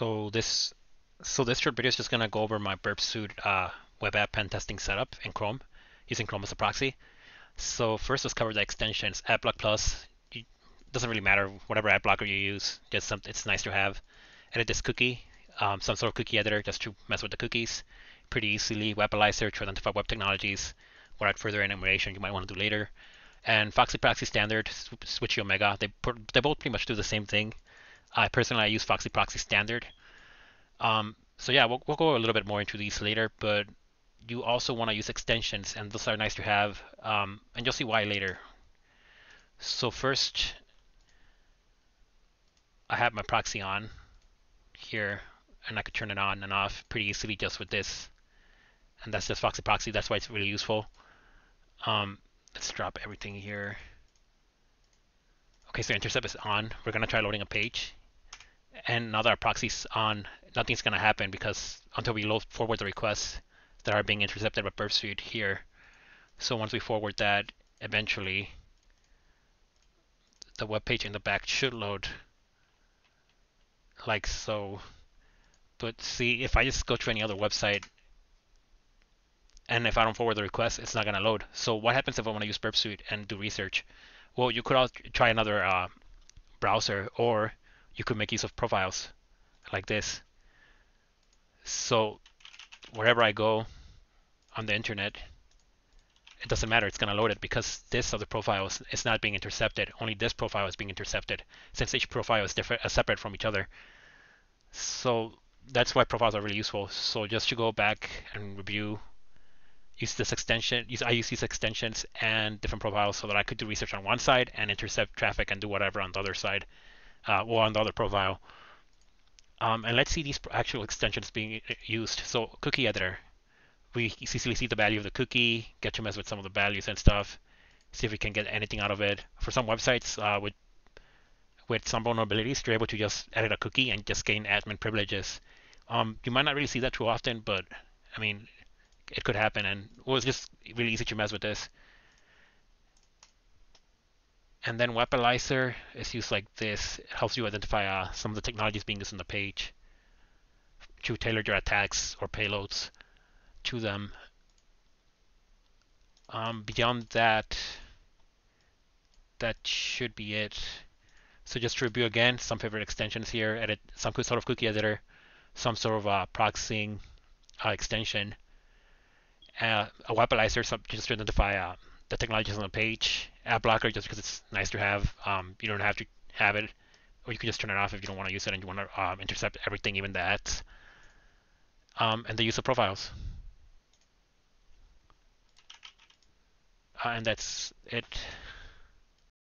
So this so this short video is just gonna go over my Burp Suite uh, web app pen testing setup in Chrome using Chrome as a proxy. So first let's cover the extensions. AdBlock Plus it doesn't really matter whatever ad blocker you use. Just some, it's nice to have. Edit this cookie, um, some sort of cookie editor just to mess with the cookies. Pretty easily. Wappalyzer to identify web technologies. Without further enumeration you might want to do later. And Foxy Proxy Standard, Switchy Omega. They they both pretty much do the same thing. I personally I use Foxy Proxy Standard. Um, so yeah, we'll, we'll go a little bit more into these later, but you also want to use extensions, and those are nice to have, um, and you'll see why later. So first, I have my proxy on here, and I could turn it on and off pretty easily just with this. And that's just Foxy Proxy, that's why it's really useful. Um, let's drop everything here. Okay, so intercept is on. We're gonna try loading a page. And now that our proxy's on, nothing's gonna happen because until we load forward the requests that are being intercepted by Burp Suite here. So once we forward that, eventually the web page in the back should load like so. But see, if I just go to any other website and if I don't forward the request, it's not gonna load. So what happens if I want to use Burp Suite and do research? Well, you could try another uh, browser, or you could make use of profiles like this. So wherever I go on the internet, it doesn't matter, it's going to load it because this other profile is, is not being intercepted. Only this profile is being intercepted since each profile is different, uh, separate from each other. So that's why profiles are really useful. So just to go back and review, use this extension, use I use these extensions and different profiles so that I could do research on one side and intercept traffic and do whatever on the other side, uh, or on the other profile. Um, and let's see these actual extensions being used. So cookie editor, we easily see the value of the cookie, get to mess with some of the values and stuff, see if we can get anything out of it. For some websites uh, with with some vulnerabilities, you're able to just edit a cookie and just gain admin privileges. Um, you might not really see that too often, but I mean, it could happen, and it was just really easy to mess with this. And then Wappalyzer is used like this. It helps you identify uh, some of the technologies being used on the page to tailor your attacks or payloads to them. Um, beyond that, that should be it. So just to review again, some favorite extensions here, edit some sort of cookie editor, some sort of uh, proxying uh, extension, uh, a so just to identify the technologies on the page, ad blocker just because it's nice to have. Um, you don't have to have it, or you can just turn it off if you don't want to use it and you want to um, intercept everything, even the ads. Um, and the use of profiles. Uh, and that's it.